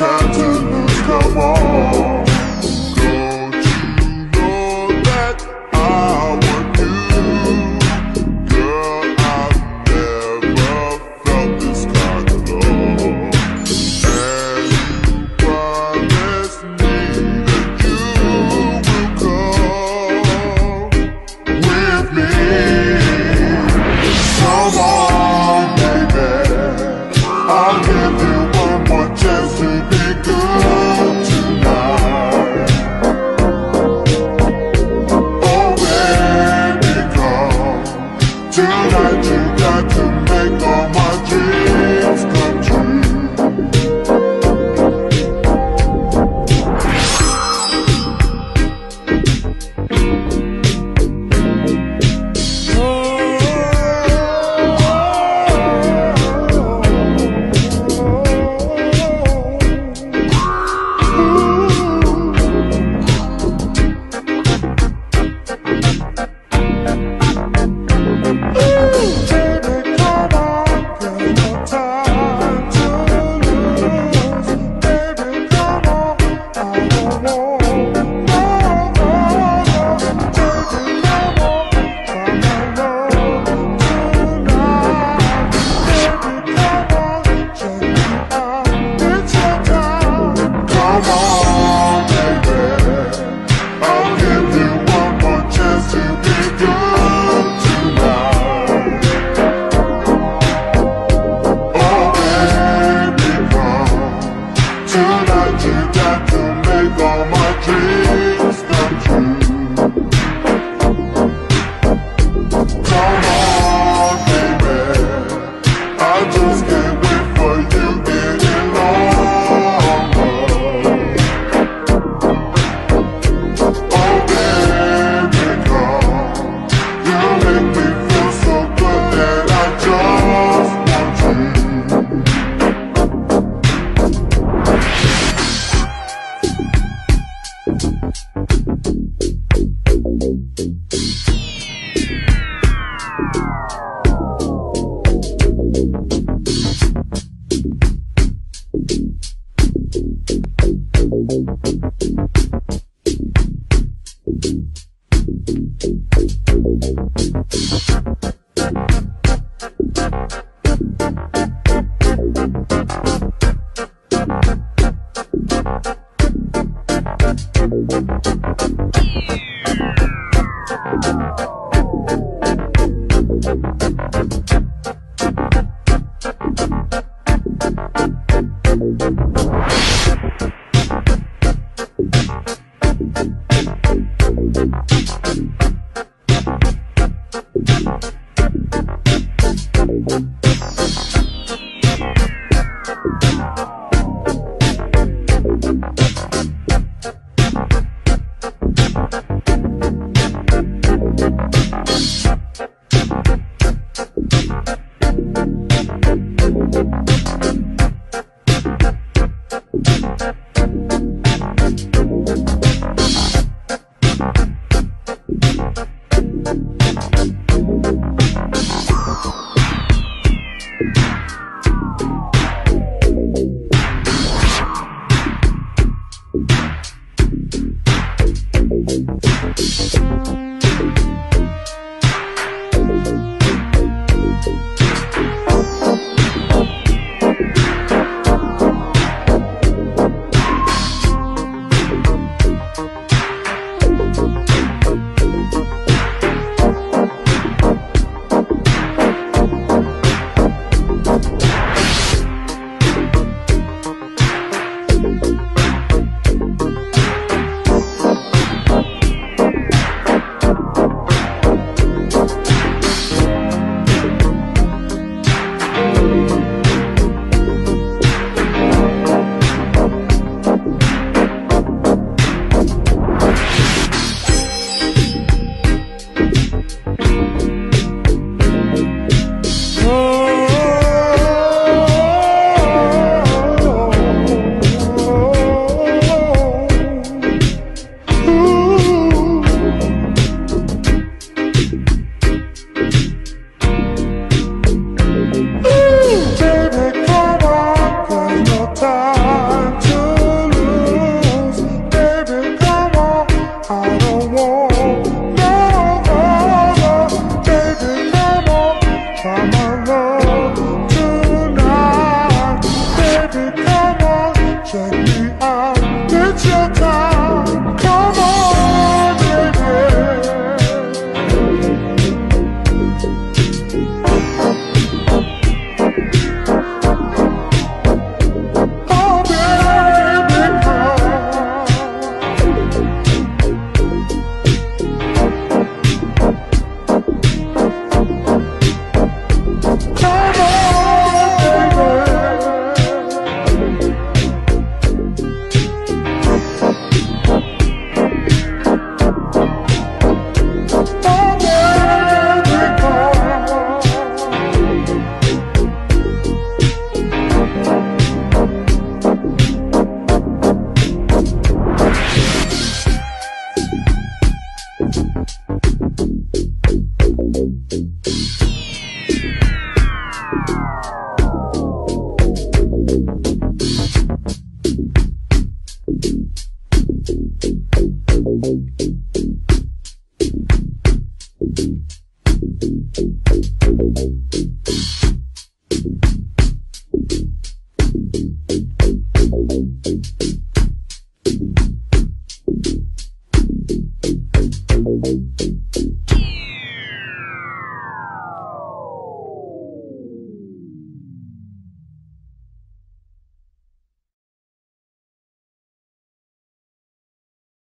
time to lose, come on. tonight together Ha ha.